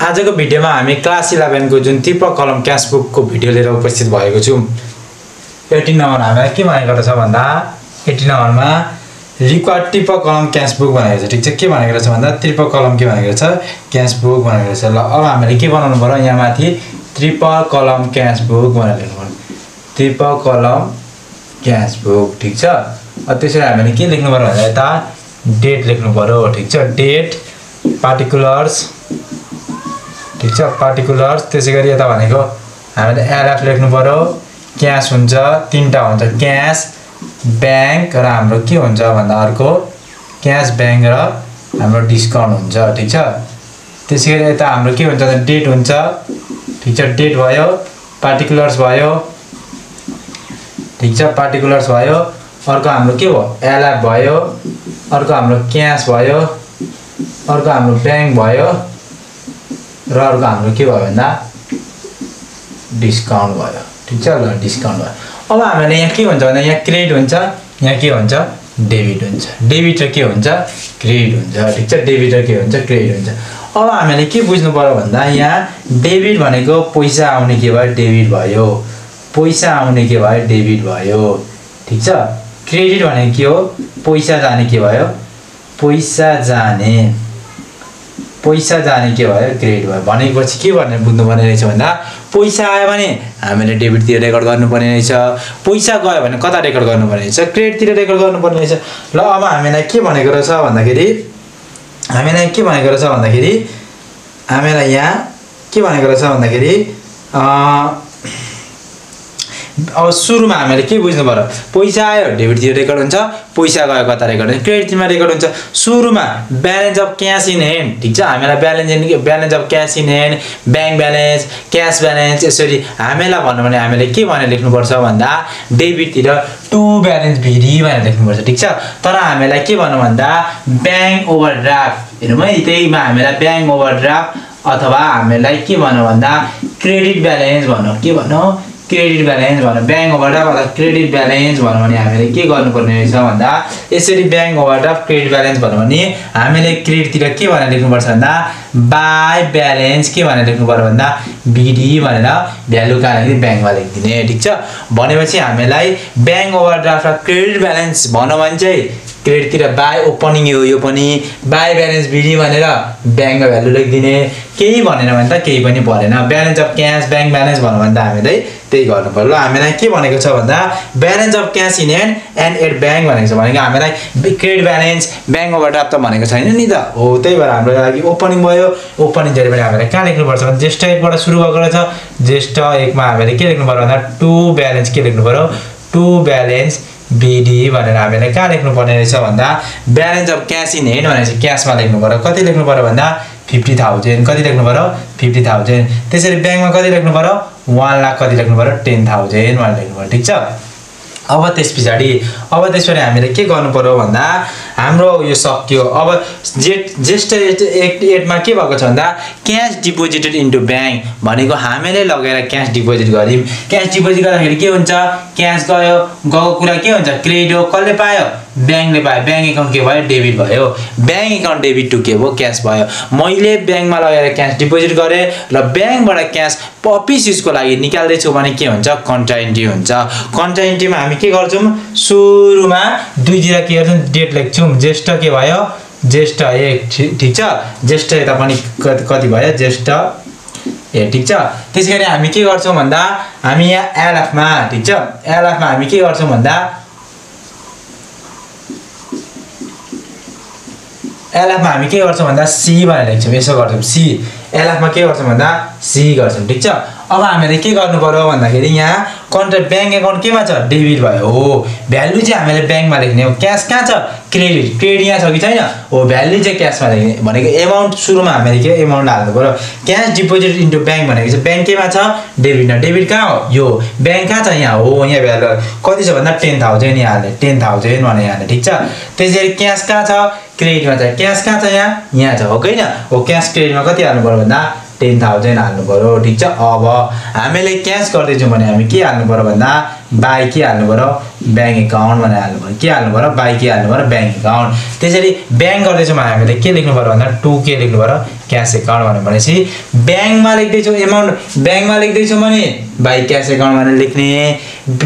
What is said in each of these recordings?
आजको भिडियोमा हामी क्लास इलेभेनको जुन तिप कलम क्यास बुकको भिडियो लिएर उपस्थित भएको छौँ। एट्टी नम्बर हामीलाई के भनेको रहेछ भन्दा एट्टी नम्बरमा रिक्वार्ड टिप कलम क्यास बुक भनेको छ ठिक छ के भनेको रहेछ भन्दा त्रिप कलम के भनेको रहेछ? क्यास बुक भनेको रहेछ। ल अब हामीले के बनाउनु पऱ्यो यहाँ माथि त्रिप कलम क्यास बुक भनेर लेख्नु पऱ्यो त्रिप कलम क्यास बुक ठिक छ? त्यसरी हामीले के लेख्नु पऱ्यो भन्दा यता डेट लेख्नु पऱ्यो ठिक छ डेट पार्टिकुलर्स ठिक छ पार्टिकुलर्स त्यसै गरी यता भनेको हामीले एलएफ लेख्नु पऱ्यो क्यास हुन्छ तिनवटा हुन्छ क्यास ब्याङ्क र हाम्रो के हुन्छ भन्दा अर्को क्यास ब्याङ्क र हाम्रो डिस्काउन्ट हुन्छ ठिक छ। त्यसै गरी यता हाम्रो के हुन्छ डेट हुन्छ ठिक छ डेट भयो पार्टिकुलर्स भयो ठिक छ पार्टिकुलर्स भयो अर्को हाम्रो के भयो एलएफ भयो अर्को हाम्रो क्यास भयो अर्को हाम्रो ब्याङ्क भयो र अर्को हाम्रो के भयो भन्दा? डिस्काउन्ट भयो। ठिक छ ल डिस्काउन्ट भयो। अब हामीले यहाँ के हुन्छ भन्दा यहाँ क्रेडिट हुन्छ यहाँ के हुन्छ? डेबिट हुन्छ। डेबिट र के हुन्छ? क्रेडिट हुन्छ। ठिक छ? डेबिट र के हुन्छ? क्रेडिट हुन्छ। अब हामीले के बुझ्नु पऱ्यो भन्दा यहाँ डेबिट भनेको पैसा आउने के भयो? डेबिट भयो। पैसा आउने के भयो? डेबिट भयो। ठिक छ? क्रेडिट भनेको के हो? पैसा जाने के भयो? पैसा जाने। पैसा जाने के भयो क्रेडिट भयो। भनेपछि के भन्ने बुझ्नुपर्ने रहेछ भन्दा पैसा आयो भने हामीले डेबिटतिर रेकर्ड गर्नुपर्ने रहेछ। पैसा गयो भने कता रेकर्ड गर्नुपर्ने रहेछ? क्रेडिटतिर रेकर्ड गर्नुपर्ने रहेछ। ल अब हामीलाई के भनेको रहेछ भन्दाखेरि हामीलाई के भनेको रहेछ भन्दाखेरि हामीलाई यहाँ के भनेको रहेछ भन्दाखेरि अब सुरुमा हामीले के बुझ्नु पऱ्यो पैसा आयो डेबिटतिर रेकर्ड हुन्छ। पैसा गयो कता रेकर्ड हुन्छ? क्रेडिटमा रेकर्ड हुन्छ। सुरुमा balance of cash in hand ठिक छ? हामीलाई balance in balance of cash in hand bank balance cash balance यसरी हामीलाई भन्नु भने हामीले के भनेर लेख्नुपर्छ भन्दा डेबिटतिर टु ब्यालेन्स भिडी भनेर लेख्नुपर्छ ठिक छ? तर हामीलाई के भन्नु भन्दा ब्याङ्क ओभरड्राफ्ट हेरौँ है त्यहीमा हामीलाई ब्याङ्क ओभरड्राफ्ट अथवा हामीलाई के भनौँ भन्दा क्रेडिट ब्यालेन्स भनौँ के भनौँ क्रेडिट ब्यालेन्स भनौँ ब्याङ्क ओभरड्राफ्ट क्रेडिट ब्यालेन्स भनौँ भने हामीले के गर्नुपर्ने रहेछ भन्दा यसरी ब्याङ्क ओभरड्राफ्ट क्रेडिट ब्यालेन्स भनौँ भने हामीले क्रेडिटतिर के भनेर लेख्नुपर्छ भन्दा बाई ब्यालेन्स के भनेर लेख्नु पऱ्यो भन्दा बिडी भनेर भ्यालु लेखिदिने ब्याङ्कमा लेखिदिने। ठिक छ? भनेपछि हामीलाई ब्याङ्क ओभरड्राफ्ट र क्रेडिट ब्यालेन्स भनौँ भने चाहिँ क्रेडिटतिर बाई ओपनिङ हो यो पनि बाई ब्यालेन्स बिडी भनेर ब्याङ्कमा भ्यालु लेखिदिने। केही भनेन भने त केही पनि परेन balance of cash bank balance भन्नु भने त हामीले त्यही गर्नु पऱ्यो ल हामीलाई के भनेको छ भन्दा balance of cash in hand and at bank भनेको छ। भनेको हामीलाई क्रेडिट ब्यालेन्स ब्याङ्क ओभरड्राफ्ट त भनेको छैन नि त। हो त्यही भएर हाम्रो लागि ओपनिङ भयो। ओपनिङ जहिले पनि हामीले कहाँ लेख्नुपर्छ भने ज्येष्ठ एकबाट सुरु भएको रहेछ। ज्येष्ठ एकमा हामीले के लेख्नु पऱ्यो भन्दा टु ब्यालेन्स के लेख्नु पऱ्यो टु ब्यालेन्स बिडी भनेर हामीले कहाँ लेख्नुपर्ने रहेछ भन्दा balance of cash in hand भनेपछि क्यासमा लेख्नु पऱ्यो कति लेख्नु पऱ्यो भन्दा फिफ्टी थाउजन्ड कति लेख्नु पऱ्यो फिफ्टी थाउजन्ड त्यसरी ब्याङ्कमा कति लेख्नु पऱ्यो वान लाख कति लेख्नु पऱ्यो टेन थाउजन्ड भनेर लेख्नु पऱ्यो ठिक छ? अब त्यस पछाडि अब त्यस पछाडि हामीले के गर्नु पऱ्यो भन्दा हाम्रो यो सक्यो अब जेठ ज्येष्ठ एक एटमा के भएको छ भन्दा क्यास डिपोजिटेड इन्टु ब्याङ्क भनेको हामीले लगेर क्यास डिपोजिट गऱ्यौँ। क्यास डिपोजिट गर्दाखेरि के हुन्छ? क्यास गयो गएको कुरा के हुन्छ? क्रेडिट हो कसले पायो? ब्याङ्कले पायो। ब्याङ्क एकाउन्ट के भयो? डेबिट भयो। ब्याङ्क एकाउन्ट डेबिट टु के भयो क्यास भयो। मैले ब्याङ्कमा लगेर क्यास डिपोजिट गरेँ र ब्याङ्कबाट क्यास अफिस युजको लागि निकाल्दैछु भने के हुन्छ? कन्ट्राइन्टी हुन्छ। कन्ट्राइन्टीमा हामी के गर्छौँ? सुरुमा दुईतिर के गर्छौँ? डेट लेख्छौँ। ज्येष्ठ के भयो? ज्येष्ठ एक ठिक छ ज्येष्ठ यता पनि कति भयो? ज्येष्ठ ए ठिक छ त्यसै गरी हामी के गर्छौँ भन्दा हामी यहाँ एलएफमा ठिक छ एलएफमा हामी के गर्छौँ भन्दा एलएफमा हामी के गर्छौँ भन्दा सी भनेर लेख्छौँ। यसो गर्छौँ। सी एलएफमा के गर्छौँ भन्दा सी गर्छौँ। ठिक छ अब हामीले के गर्नु पऱ्यो भन्दाखेरि यहाँ कन्ट्राक्ट ब्याङ्क एकाउन्ट केमा छ? डेबिट भयो। हो। भ्यालु चाहिँ हामीले ब्याङ्कमा लेख्ने हो। क्यास कहाँ छ? क्रेडिट क्रेडिट यहाँ छ कि छैन? हो भ्यालु चाहिँ क्यासमा लेख्ने। भनेको एमाउन्ट सुरुमा हामीले के एमाउन्ट हाल्नु पऱ्यो क्यास डिपोजिट इन्टु ब्याङ्क भनेको चाहिँ ब्याङ्क केमा छ? डेबिटमा डेबिट कहाँ हो? यो ब्याङ्क कहाँ छ? यहाँ हो यहाँ भ्यालु कति छ भन्दा टेन थाउजन्ड यहाँ हाल्ने। टेन थाउजन्ड भने यहाँ ठिक छ? त्यसरी क्यास कहाँ छ? क्रेडिटमा छ। क्यास कहाँ छ यहाँ? यहाँ छ। हो कि हो क्यास क्रेडिटमा कति हाल्नु पऱ्यो भन्दा टेन थाउजन्ड हाल्नु पऱ्यो। ठिक छ? अब हामीले क्यास गर्दैछौँ भने हामी के हाल्नु पऱ्यो भन्दा बाई के हाल्नु पऱ्यो? ब्याङ्क एकाउन्ट भनेर हाल्नु पऱ्यो। के हाल्नु पऱ्यो? बाई के हाल्नु पऱ्यो? Bank account. त्यसरी ब्याङ्क गर्दैछौँ भने हामीले के लेख्नु पऱ्यो भन्दा टु के लेख्नु पऱ्यो? क्यास एकाउन्ट भनेर भनेपछि ब्याङ्कमा लेख्दैछौँ एमाउन्ट ब्याङ्कमा लेख्दैछौँ भने बाई क्यास एकाउन्ट भनेर लेख्ने।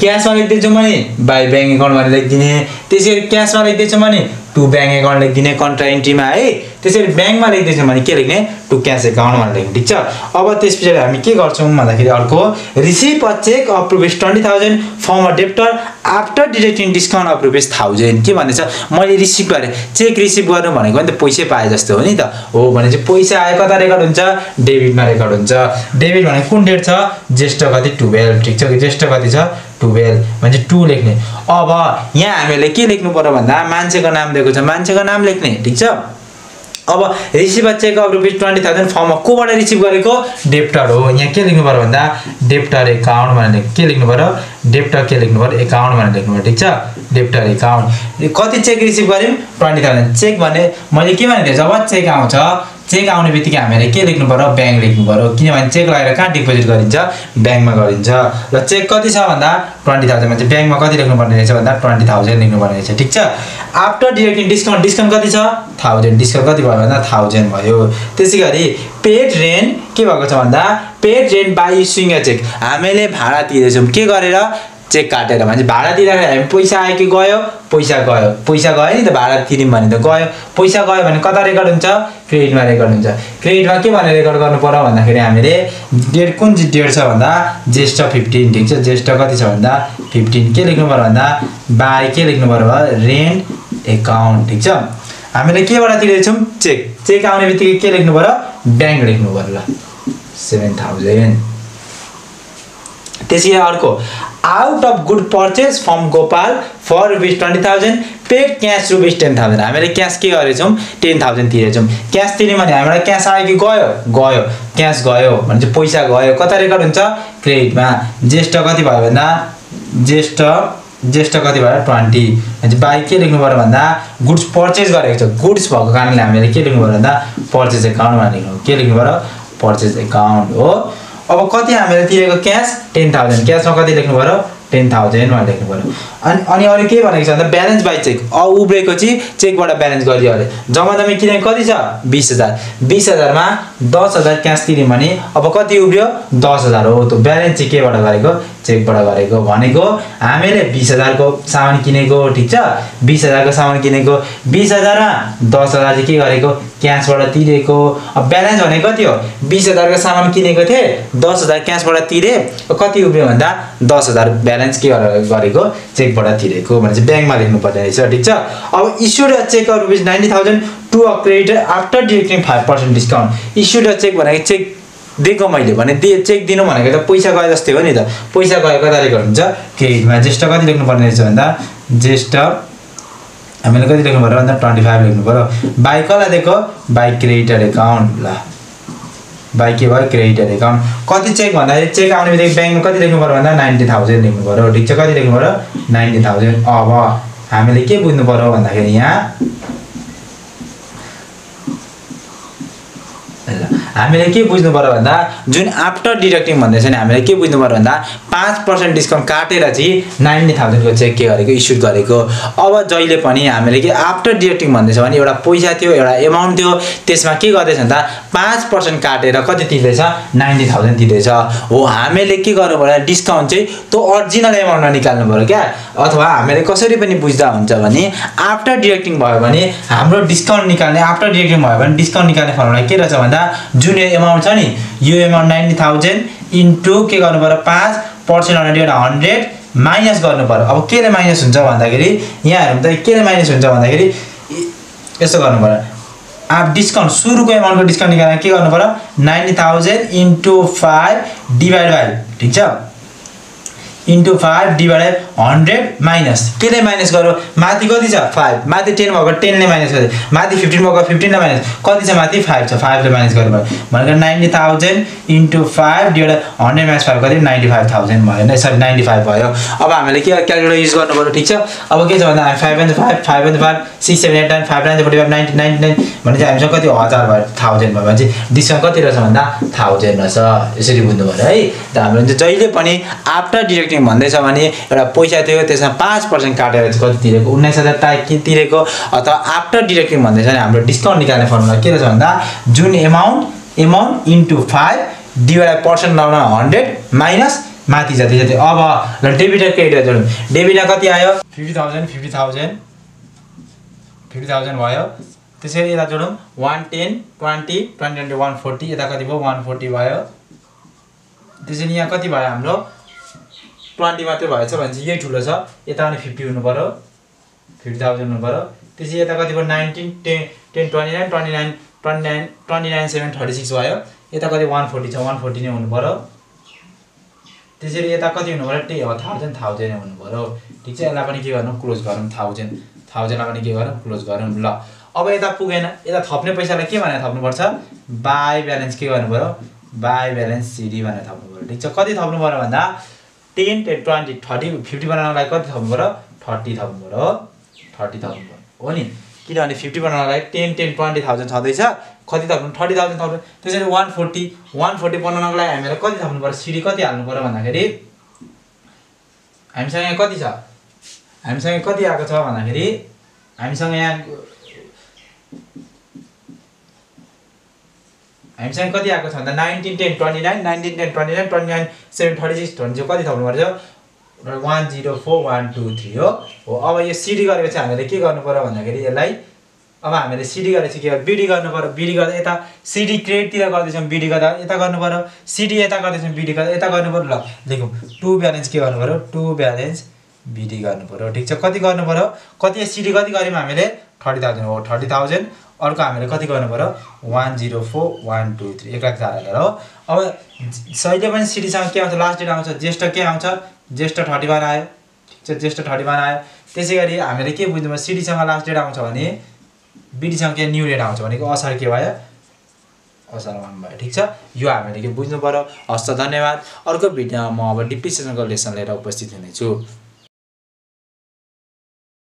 क्यासमा लेख्दैछौँ भने बाई ब्याङ्क एकाउन्ट भनेर लेखिदिने। त्यसरी क्यासमा लेख्दैछौँ भने टु ब्याङ्क एकाउन्ट लेखिदिने कन्ट्रा इन्ट्रीमा है? त्यसरी ब्याङ्कमा लेख्दैछौँ भने के लेख्ने? टु क्यास एकाउन्ट भनेर लेख्ने ठिक छ? अब त्यस पछाडि हामी के गर्छौँ भन्दाखेरि अर्को receive a cheque of rupees twenty thousand from a debtor after deducting discount of rupees thousand के भन्दैछ मैले रिसिभ गरेँ। चेक रिसिभ गर्नु भनेको पनि त पैसै पाएँ जस्तो हो नि त। हो भने चाहिँ पैसा आयो कता रेकर्ड हुन्छ? डेबिटमा रेकर्ड हुन्छ। डेबिट भनेको कुन डेट छ? ज्येष्ठ कति टुवेल्भ ठिक छ ज्येष्ठ कति छ टुवेल्भ भने चाहिँ टु लेख्ने। अब यहाँ हामीले के लेख्नु पऱ्यो भन्दा मान्छेको नाम दिएको छ। मान्छेको नाम लेख्ने ठिक छ? अब receive cheque of rupees twenty thousand फर्ममा कोबाट रिसिभ गरेको? डेप्टर हो। यहाँ के लेख्नु पऱ्यो भन्दा डेप्टर एकाउन्ट भनेर के लेख्नु पऱ्यो डेप्टर के लेख्नु पऱ्यो एकाउन्ट भनेर लेख्नु पऱ्यो ठिक छ? Debtor account. कति चेक रिसिभ गऱ्यौँ? Twenty thousand. चेक भने मैले के भनेको थिएँ? जब चेक आउँछ चेक आउने बित्तिकै हामीले के लेख्नु पऱ्यो ब्याङ्क लेख्नु पऱ्यो किनभने चेक लगाएर कहाँ डिपोजिट गरिन्छ? ब्याङ्कमा गरिन्छ। र चेक कति छ भन्दा? ट्वेन्टी थाउजन्डमा चाहिँ ब्याङ्कमा कति लेख्नुपर्ने रहेछ भन्दा? ट्वेन्टी थाउजन्ड लेख्नुपर्ने रहेछ। ठिक छ? आफ्टर डिरेक्टिङ डिस्काउन्ट डिस्काउन्ट कति छ? थाउजन्ड। डिस्काउन्ट कति भयो भन्दा? थाउजन्ड भयो। त्यसै गरी पेड रेन्ट के भएको छ भन्दा? Paid rent by issuing cheque. हामीले भाडा तिर्दैछौँ। के गरेर? चेक काटेर भने भाडा तिर्दाखेरि हामी पैसा आयो कि गयो पैसा गयो। पैसा गयो नि त भाडा तिर्यौँ भने त गयो। पैसा गयो भने कता रेकर्ड हुन्छ? क्रेडिटमा रेकर्ड हुन्छ। क्रेडिटमा के भनेर रेकर्ड गर्नु पऱ्यो भन्दाखेरि हामीले डेट कुन चाहिँ डेट छ भन्दा ज्येष्ठ फिफ्टिन ठिक छ ज्येष्ठ कति छ भन्दा फिफ्टिन के लेख्नु पऱ्यो भन्दा बाई के लेख्नु पऱ्यो भयो रेन्ट एकाउन्ट ठिक छ। हामीले केबाट तिर्दैछौँ चेक। चेक आउने बित्तिकै के लेख्नु पऱ्यो ब्याङ्क लेख्नु पऱ्यो ल। सेभेन थाउजन्ड त्यसै अर्को out of good purchase from Gopal for rupees twenty thousand paid cash rupees ten thousand हामीले क्यास के गरेछौँ? टेन थाउजन्ड तिरेछौँ. क्यास तिर्यौँ भने हामीलाई क्यास आयो कि गयो? गयो. क्यास गयो भने चाहिँ पैसा गयो। कता रेकर्ड हुन्छ? क्रेडिटमा ज्येष्ठ कति भयो भन्दा? ज्येष्ठ ज्येष्ठ कति भयो? ट्वेन्टी. भने बाइक के लेख्नु पऱ्यो भन्दा? गुड्स पर्चेस गरेको छ। गुड्स भएको कारणले हामीले के लेख्नु पऱ्यो भन्दा? पर्चेस एकाउन्टमा लेख्नु के लेख्नु पऱ्यो पर्चेस एकाउन्ट हो। अब कति हामीले तिरेको क्यास? टेन थाउजन्ड क्यासमा कति लेख्नु पऱ्यो टेन थाउजन्ड भनेर लेख्नु पऱ्यो अनि अनि अरू के भनेको छ भन्दा ब्यालेन्स बाई चेक अ उब्रेको चाहिँ चेकबाट ब्यालेन्स गरिदियो अरे। जम्मी किनभने कति छ? बिस हजार। बिस हजारमा दस हजार क्यास तिर्यौँ भने अब कति उब्रियो? दस हजार हो। त्यो ब्यालेन्स चाहिँ केबाट गरेको? चेकबाट गरेको भनेको हामीले बिस हजारको सामान किनेको ठिक छ? बिस हजारको सामान किनेको बिस हजारमा दस हजार चाहिँ के गरेको? क्यासबाट तिरेको। अब ब्यालेन्स भनेको कति हो? बिस हजारको सामान किनेको थिएँ दस हजार क्यासबाट तिरेँ कति उब्रियो भन्दा दस हजार ब्यालेन्स के गरेको? चेकबाट तिरेको भने चाहिँ ब्याङ्कमा लेख्नुपर्ने रहेछ ठिक छ? अब issued cheque rupees ninety thousand to a creditor after deducting five percent discount. Issued cheque भनेको चेक दिएको मैले भने दिए चेक दिनु भनेको त पैसा गए जस्तै हो नि त। पैसा गयो कता रेकर्ड हुन्छ क्रेडिटमा ज्येष्ठ कति लेख्नुपर्ने रहेछ भन्दा? ज्येष्ठ हामीले कति लेख्नु पऱ्यो भन्दा? ट्वेन्टी फाइभ लेख्नु पऱ्यो बाई कसलाई दिएको? By creditor account. ल। बाई के भयो? Creditor account. कति चेक भन्दाखेरि चेक आउने बित्तिकै ब्याङ्कमा कति लेख्नु पऱ्यो भन्दा? नाइन्टी थाउजन्ड लेख्नु पऱ्यो ठिक छ कति लेख्नु पऱ्यो नाइन्टी थाउजन्ड। अब हामीले के बुझ्नु पऱ्यो भन्दाखेरि यहाँ हामीले के बुझ्नु पऱ्यो भन्दा जुन आफ्टर डिडक्टिङ भन्दैछ नि हामीले के बुझ्नु पऱ्यो भन्दा पाँच पर्सेन्ट डिस्काउन्ट काटेर चाहिँ नाइन्टी थाउजन्डको चेक के गरेको इस्यु गरेको। अब जहिले पनि हामीले के आफ्टर डिडक्टिङ भन्दैछ भने एउटा पैसा थियो एउटा एमाउन्ट थियो त्यसमा के गर्दैछ भन्दा पाँच पर्सेन्ट काटेर कति तिर्दैछ? Ninety thousand तिर्दैछ। हो हामीले के गर्नु पऱ्यो डिस्काउन्ट चाहिँ त्यो अरिजिनल एमाउन्टमा निकाल्नु पऱ्यो क्या। अथवा हामीले कसरी पनि बुझ्दा हुन्छ भने आफ्टर डिडक्टिङ भयो भने हाम्रो डिस्काउन्ट निकाल्ने आफ्टर डिडक्टिङ भयो भने डिस्काउन्ट निकाल्ने फर्मुला के रहेछ भन्दा जुन यो एमाउन्ट छ नि यो एमाउन्ट नाइन्टी थाउजन्ड इन्टु के गर्नु पऱ्यो? पाँच पर्सेन्ट हन्ड्रेड हन्ड्रेड माइनस गर्नु पऱ्यो। अब केले माइनस हुन्छ भन्दाखेरि यहाँ हेरौँ त केले माइनस हुन्छ भन्दाखेरि यसो गर्नु पऱ्यो। अब डिस्काउन्ट सुरुको एमाउन्टको डिस्काउन्ट निकालेर के गर्नु पऱ्यो? Ninety thousand into five divide by ठिक छ? Into five divided hundred minus केले माइनस गर्यो। माथि कति छ? फाइभ माथि टेन भएको टेनले माइनस गर्यो। माथि फिफ्टिन भएको फिफ्टिनले माइनस कति छ माथि? फाइभ छ। फाइभले माइनस गर्नु भयो भनेको ninety thousand into five divided hundred minus five कति? नाइन्टी फाइभ थाउजन्ड भयो होइन? सरी नाइन्टी फाइभ भयो। अब हामीले के क्यालकुलेटर युज गर्नु पऱ्यो ठिक छ? अब के छ भन्दा? हामी five and five five and five six seven eight nine five nine forty five ninety ninety nine भने चाहिँ हामीसँग कति? हजार भयो। थाउजन्ड भयो भने चाहिँ डिस्काउन्ट कति रहेछ भन्दा? थाउजन्ड रहेछ। यसरी बुझ्नु पऱ्यो है। त चाहिँ जहिले पनि आफ्टर डिरेक्टिङ भन्दैछ भने एउटा पैसा थियो त्यसमा पाँच पर्सेन्ट काटेर कति तिरेको? उन्नाइस हजार के तिरेको? अथवा आफ्टर डिरेक्टिङ भन्दैछ भने हाम्रो डिस्काउन्ट निकाल्ने फर्मुला के रहेछ भन्दा जुन amount amount into five divide percent लाउन हन्ड्रेड माइनस माथि जति जति। अब ल डेबिट र क्रेडिट जोडौँ डेबिटमा कति आयो? Fifty thousand fifty thousand fifty thousand भयो। त्यसरी यता जोडौँ। One ten twenty twenty twenty one forty यता कति भयो? वान फोर्टी भयो। त्यसरी यहाँ कति भयो हाम्रो? ट्वेन्टी मात्रै भएछ भने चाहिँ यही ठुलो छ। यता पनि फिफ्टी हुनु पऱ्यो फिफ्टी थाउजन्ड हुनु पऱ्यो त्यसपछि यता कति भयो? Nineteen ten ten twenty nine twenty nine twenty nine twenty nine seven thirty six भयो। यता कति? वान फोर्टी छ। वान फोर्टी नै हुनु पऱ्यो त्यसरी यता कति हुनु पऱ्यो टे थाउजन्ड थाउजन्ड हुनु पऱ्यो ठिक छ? यसलाई पनि के गर्नु क्लोज गरौँ। थाउजन्ड थाउजन्डलाई पनि के गरौँ? क्लोज गरौँ। ल। अब यता पुगेन। यता थप्ने पैसालाई के भनेर थप्नुपर्छ? बाई ब्यालेन्स के गर्नु पऱ्यो बाई ब्यालेन्स सिडी भनेर थप्नु पऱ्यो ठिक छ? कति थप्नु पऱ्यो भन्दा? Ten ten twenty thirty fifty बनाउनलाई कति थप्नु पऱ्यो? थर्टी थप्नु पऱ्यो। थर्टी थप्नु पऱ्यो। हो नि? किनभने फिफ्टी बनाउनलाई टेन टेन ट्वेन्टी थाउजन्ड छँदैछ। कति थप्नु? थर्टी थाउजन्ड थप्नु त्यसरी वान फोर्टी वान फोर्टी बनाउनको लागि हामीलाई कति थप्नु पऱ्यो? सिडी कति हाल्नु पऱ्यो भन्दाखेरि? हामीसँग यहाँ कति छ? हामीसँग कति आएको छ भन्दाखेरि? हामीसँग यहाँ हामीसँग कति आएको छ भन्दा nineteen ten twenty nine nineteen ten twenty nine twenty nine seven thirty six twenty चाहिँ कति थप्नु पर्छ one zero four one two three हो? हो अब यो सिडी गरेपछि हामीले के गर्नु पऱ्यो भन्दाखेरि यसलाई अब हामीले सिडी गरेपछि के गर्नु बिडी गर्नु पऱ्यो बिडी गर्दा यता सिडी क्रेडतिर गर्दैछौँ बिडी गर्दा यता गर्नु पऱ्यो सिडी यता गर्दैछौँ बिडी गर्दा यता गर्नु पऱ्यो ल लेखौँ टु ब्यालेन्स के गर्नु पऱ्यो टु ब्यालेन्स बिडी गर्नु पऱ्यो ठिक छ कति गर्नु पऱ्यो कति सिडी कति गऱ्यौँ हामीले? थर्टी थाउजन्ड हो थर्टी थाउजन्ड अर्को हामीले कति गर्नु पऱ्यो? One zero four one two three एक लाख चार हजार हो। अब सहिले पनि सिडीसँग के आउँछ? लास्ट डेट आउँछ। ज्येष्ठ के आउँछ? ज्येष्ठ थर्टी वान आयो। ठिक छ ज्येष्ठ थर्टी वान आयो। त्यसै गरी हामीले के बुझ्नु पर्यो सिडीसँग लास्ट डेट आउँछ भने बिडीसँग के न्यू डेट आउँछ भनेको असार के भयो? असार वान भयो। ठिक छ? यो हामीले के बुझ्नु पऱ्यो? हस्त धन्यवाद। अर्को भिडियोमा म अब डिप्रिसिएसनको लेसन लिएर उपस्थित हुनेछु।